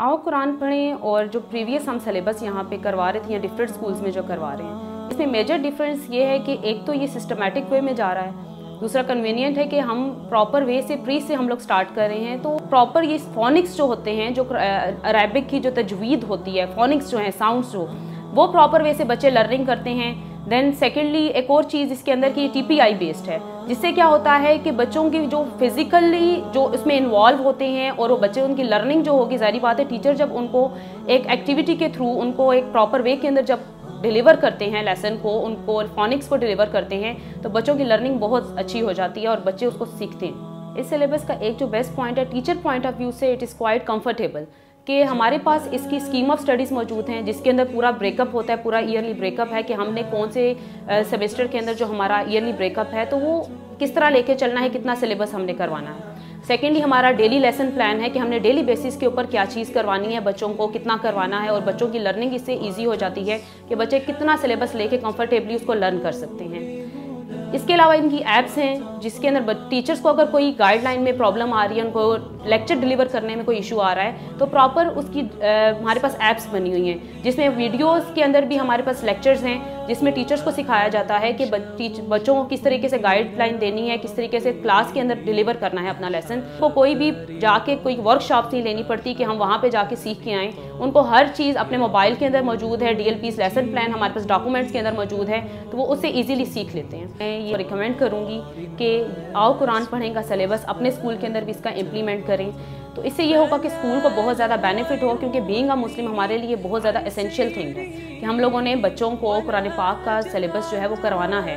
आओ कुरान पढ़ें और जो प्रीवियस हम सिलेबस यहाँ पे करवा रहे थे या डिफरेंट स्कूल्स में जो करवा रहे हैं, इसमें मेजर डिफरेंस ये है कि एक तो ये सिस्टमेटिक वे में जा रहा है, दूसरा कन्वीनियंट है कि हम प्रॉपर वे से प्री से हम लोग स्टार्ट कर रहे हैं तो प्रॉपर ये फोनिक्स जो होते हैं, जो अरेबिक की जो तजवीद होती है फोनिक्स जो है साउंड्स जो, वो प्रॉपर वे से बच्चे लर्निंग करते हैं देन सेकेंडली एक और चीज़ इसके अंदर की टी पी आई बेस्ड है। जिससे क्या होता है कि बच्चों की जो फिजिकली जो इसमें इन्वॉल्व होते हैं और वो बच्चे, उनकी लर्निंग जो होगी जारी बात है टीचर जब उनको एक एक्टिविटी के थ्रू उनको एक प्रॉपर वे के अंदर जब डिलीवर करते हैं लेसन को, उनको फोनिक्स को डिलीवर करते हैं तो बच्चों की लर्निंग बहुत अच्छी हो जाती है और बच्चे उसको सीखते हैं। इस सिलेबस का एक जो बेस्ट पॉइंट है टीचर पॉइंट ऑफ़ व्यू से इट इज़ क्वाइट कंफर्टेबल कि हमारे पास इसकी स्कीम ऑफ़ स्टडीज़ मौजूद हैं, जिसके अंदर पूरा ब्रेकअप होता है, पूरा ईयरली ब्रेकअप है कि हमने कौन से सेमेस्टर के अंदर जो हमारा ईयरली ब्रेकअप है तो वो किस तरह लेके चलना है, कितना सिलेबस हमने करवाना है। सेकेंडली हमारा डेली लेसन प्लान है कि हमने डेली बेसिस के ऊपर क्या चीज़ करवानी है, बच्चों को कितना करवाना है, और बच्चों की लर्निंग इससे ईजी हो जाती है कि बच्चे कितना सिलेबस लेके कंफर्टेबली उसको लर्न कर सकते हैं। इसके अलावा इनकी ऐप्स हैं जिसके अंदर टीचर्स को अगर कोई गाइडलाइन में प्रॉब्लम आ रही है, उनको लेक्चर डिलीवर करने में कोई इशू आ रहा है तो प्रॉपर उसकी हमारे पास ऐप्स बनी हुई हैं, जिसमें वीडियोस के अंदर भी हमारे पास लेक्चर्स हैं, जिसमें टीचर्स को सिखाया जाता है कि बच्चों को किस तरीके से गाइडलाइन देनी है, किस तरीके से क्लास के अंदर डिलीवर करना है अपना लेसन को कोई भी जाके कोई वर्कशॉप नहीं लेनी पड़ती कि हम वहाँ पर जाके सीख के आएँ। उनको हर चीज़ अपने मोबाइल के अंदर मौजूद है डी लेसन प्लान हमारे पास डॉक्यूमेंट्स के अंदर मौजूद है तो वो उससे ईजिली सीख लेते हैं। मैं ये रिकमेंड करूँगी कि आओ, कुरान पढ़ें, का सलेबस अपने स्कूल के अंदर भी इसका इम्प्लीमेंट करें। तो इससे ये होगा कि स्कूल को बहुत ज़्यादा बेनिफिट हो, क्योंकि बींग अ मुस्लिम हमारे लिए बहुत ज़्यादा एसेंशियल थिंग है कि हम लोगों ने बच्चों को कुरान पाक का सलेबस जो है वो करवाना है।